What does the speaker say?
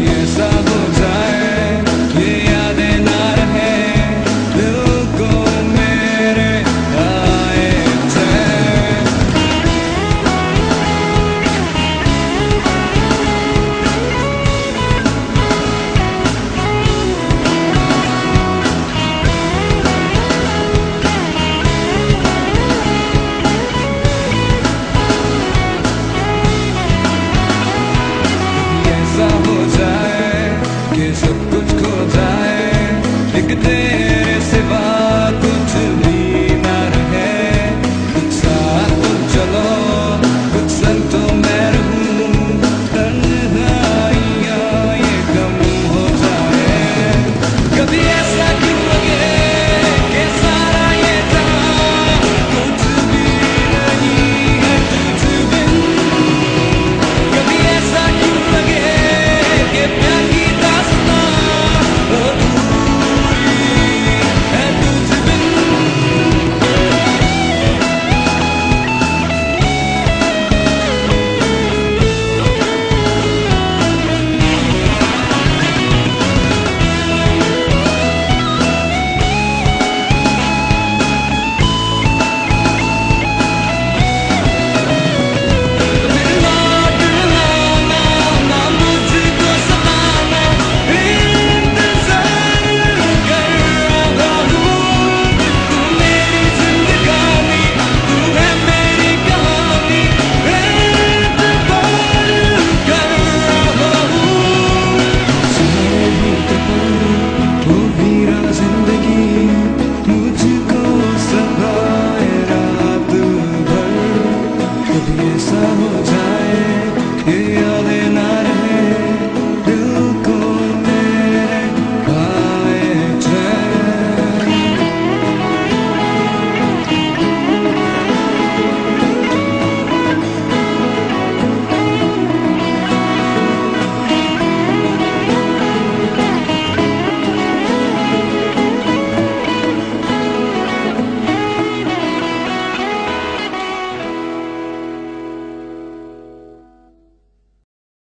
years você. regresamos